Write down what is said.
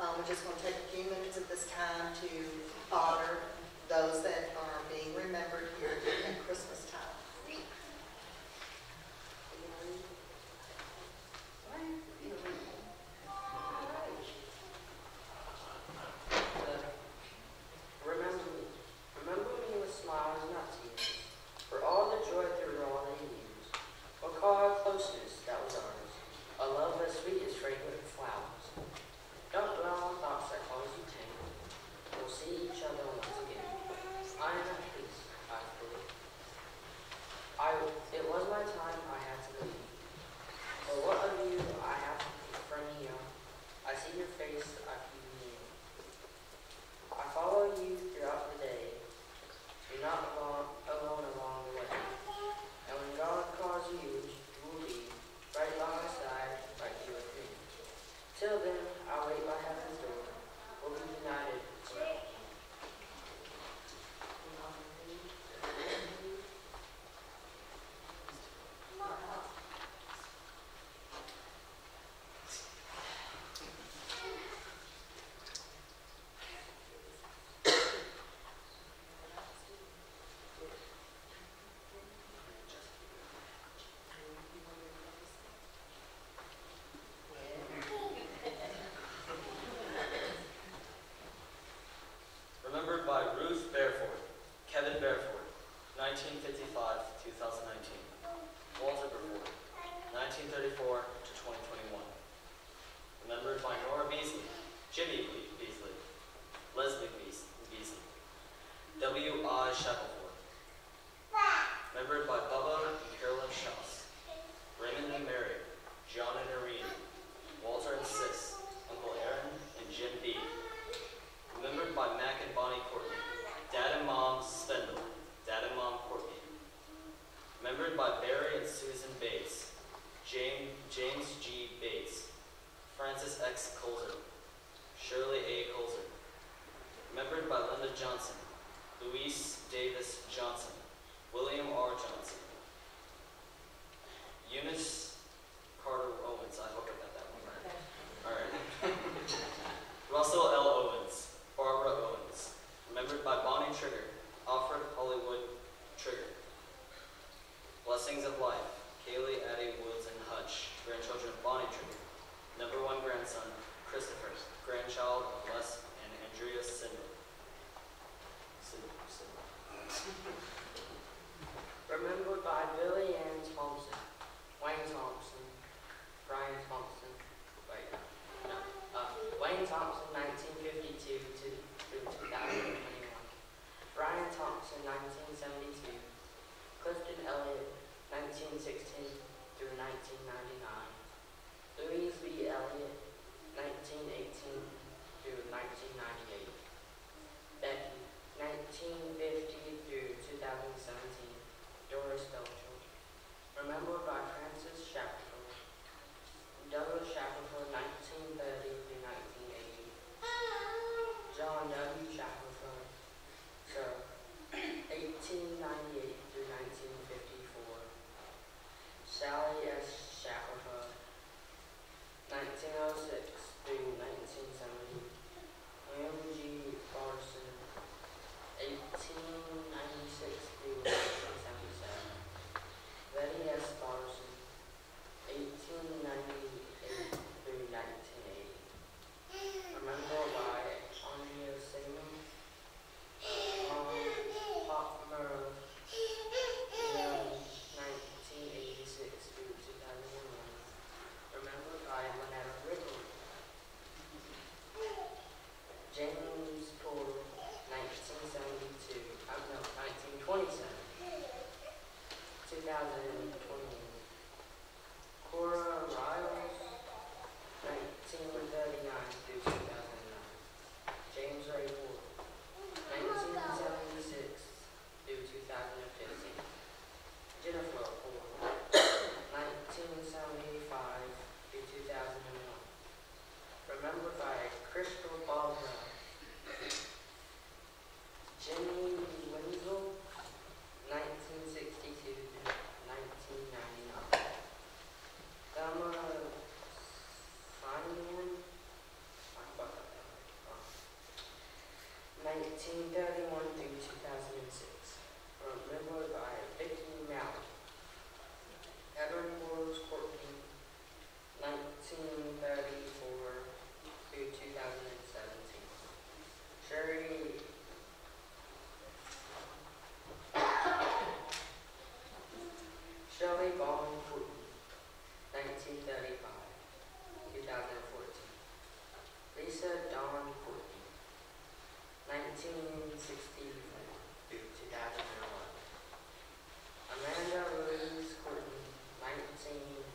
Um, we're just gonna take a few minutes of this time to honor those that are being remembered here at Christmas 1955-2019. Walter Bareford, 1934 to 2021. Remembered by Nora Beasley, Jimmy Be- Beasley, Leslie Beasley. Remembered by Bubba and Carolyn Schaus, Raymond and Mary, John and Irene, Walter and Sis, Uncle Aaron and Jim B. Remembered by Mac and Bonnie Courtney. Dad and Mom Spindle. Dad and Mom Courtney. Remembered by Barry and Susan Bates. James, James G. Bates. Francis X. Colzer. Shirley A. Colzer. Remembered by Linda Johnson. Luis Davis Johnson. William R. Johnson. Eunice Carter Owens. I hope I got that one right. All right. Russell L. Owens, Barbara Owens, remembered by Bonnie Trigger, Alfred Hollywood Trigger. Blessings of Life, Kaylee Addie Woods and Hutch, grandchildren of Bonnie Trigger. Number one grandson, Christopher, grandchild of Les and Andrea Sindel. Remembered by Billy Ann Thompson, Wayne Thompson, Brian Thompson, wait, no, uh, Wayne Thompson, 1952 to through 2021. Brian Thompson, 1972. Clifton Elliott, 1916 through 1999. Louise B. Elliott, 1918 through 1998. 1906 through 1970. William G. Barson. 1896 Cora Riles, 1939. Lisa Dawn Courtney, 1964 to 2011. Amanda Rose Courtney, 19.